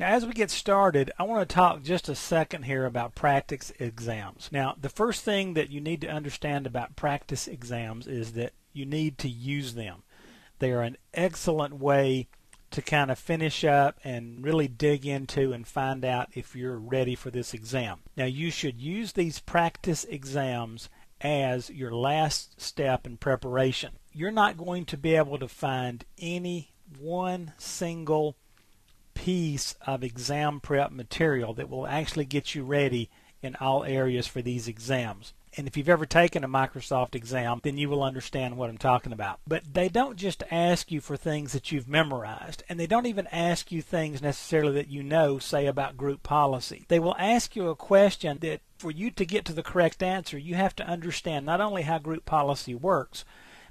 Now, as we get started, I want to talk just a second here about practice exams. Now, the first thing that you need to understand about practice exams is that you need to use them. They are an excellent way to kind of finish up and really dig into and find out if you're ready for this exam. Now, you should use these practice exams as your last step in preparation. You're not going to be able to find any one single piece of exam prep material that will actually get you ready in all areas for these exams. And if you've ever taken a Microsoft exam, then you will understand what I'm talking about. But they don't just ask you for things that you've memorized, and they don't even ask you things necessarily that you know, say about group policy. They will ask you a question that for you to get to the correct answer, you have to understand not only how group policy works,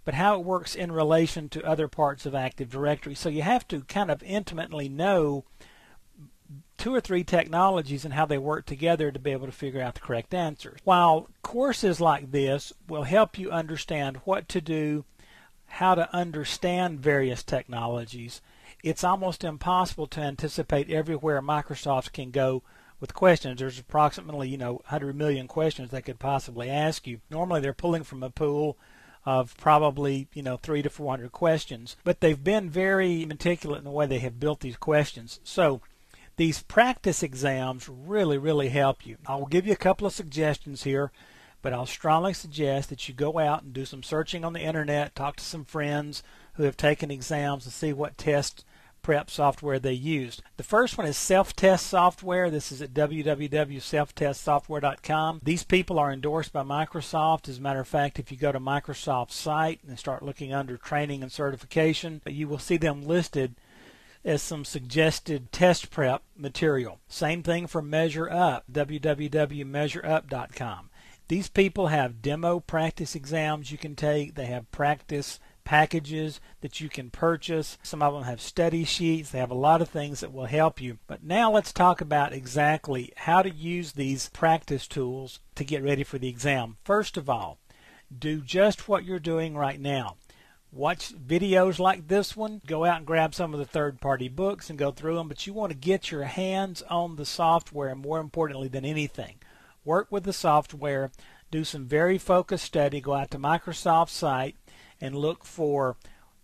but how it works in relation to other parts of Active Directory. So you have to kind of intimately know two or three technologies and how they work together to be able to figure out the correct answers. While courses like this will help you understand what to do, how to understand various technologies, it's almost impossible to anticipate everywhere Microsoft can go with questions. There's approximately, you know, 100 million questions they could possibly ask you. Normally they're pulling from a pool of probably, you know, 3 to 400 questions, but they've been very meticulous in the way they have built these questions. So, these practice exams really, really help you. I will give you a couple of suggestions here, but I'll strongly suggest that you go out and do some searching on the internet, talk to some friends who have taken exams and see what test prep software they used. The first one is self-test software. This is at www.selftestsoftware.com. These people are endorsed by Microsoft. As a matter of fact, if you go to Microsoft's site and start looking under training and certification, you will see them listed as some suggested test prep material. Same thing for Measure Up, www.measureup.com. These people have demo practice exams you can take. They have practice packages that you can purchase. Some of them have study sheets. They have a lot of things that will help you. But now let's talk about exactly how to use these practice tools to get ready for the exam. First of all, do just what you're doing right now watch videos like this one, go out and grab some of the third party books and go through them, but you want to get your hands on the software more importantly than anything. Work with the software, do some very focused study, go out to Microsoft's site and look for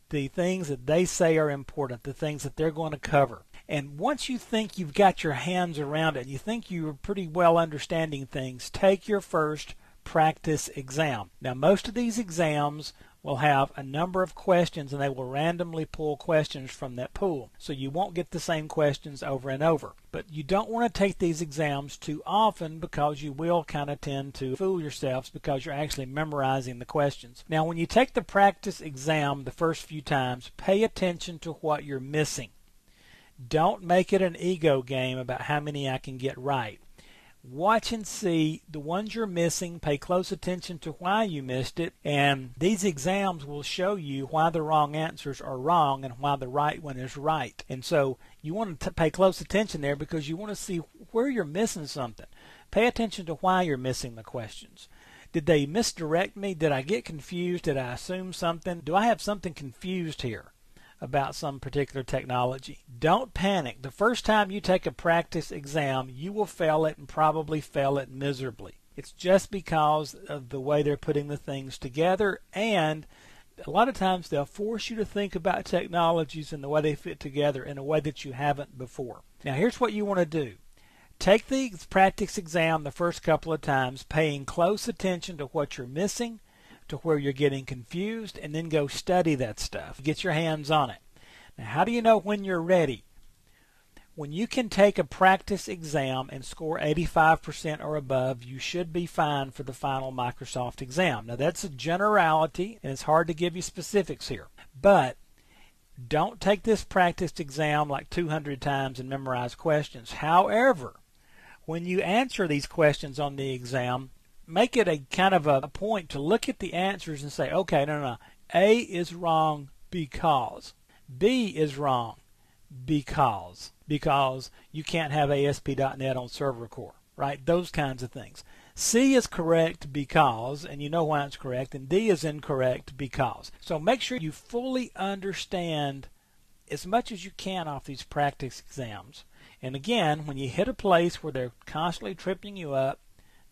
the things that they say are important, the things that they're going to cover. And once you think you've got your hands around it and you think you're pretty well understanding things, take your first practice exam. Now, most of these exams will have a number of questions and they will randomly pull questions from that pool. So you won't get the same questions over and over. But you don't want to take these exams too often because you will kind of tend to fool yourselves because you're actually memorizing the questions. Now, when you take the practice exam the first few times, pay attention to what you're missing. Don't make it an ego game about how many I can get right watch and see the ones you're missing, pay close attention to why you missed it, and these exams will show you why the wrong answers are wrong and why the right one is right. And so you want to pay close attention there because you want to see where you're missing something. Pay attention to why you're missing the questions. Did they misdirect me? Did I get confused? Did I assume something? Do I have something confused here? About some particular technology. Don't panic. The first time you take a practice exam, you will fail it and probably fail it miserably. It's just because of the way they're putting the things together and a lot of times they'll force you to think about technologies and the way they fit together in a way that you haven't before. Now here's what you want to do. Take the practice exam the first couple of times, paying close attention to what you're missing, to where you're getting confused and then go study that stuff. Get your hands on it. Now, how do you know when you're ready? When you can take a practice exam and score 85% or above, you should be fine for the final Microsoft exam. Now, that's a generality, and it's hard to give you specifics here. But don't take this practice exam like 200 times and memorize questions. However, when you answer these questions on the exam, make it a kind of a, point to look at the answers and say, okay, no, no, no. A is wrong because. B is wrong because. Because you can't have ASP.NET on server core, right? Those kinds of things. C is correct because, and you know why it's correct, and D is incorrect because. So make sure you fully understand as much as you can off these practice exams And again, when you hit a place where they're constantly tripping you up,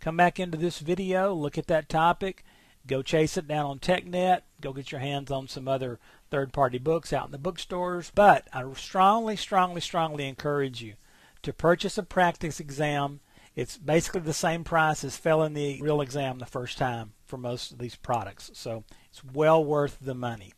come back into this video, look at that topic, go chase it down on TechNet, go get your hands on some other third party books out in the bookstores. But I strongly, strongly, strongly encourage you to purchase a practice exam. It's basically the same price as failing the real exam the first time for most of these products. So it's well worth the money.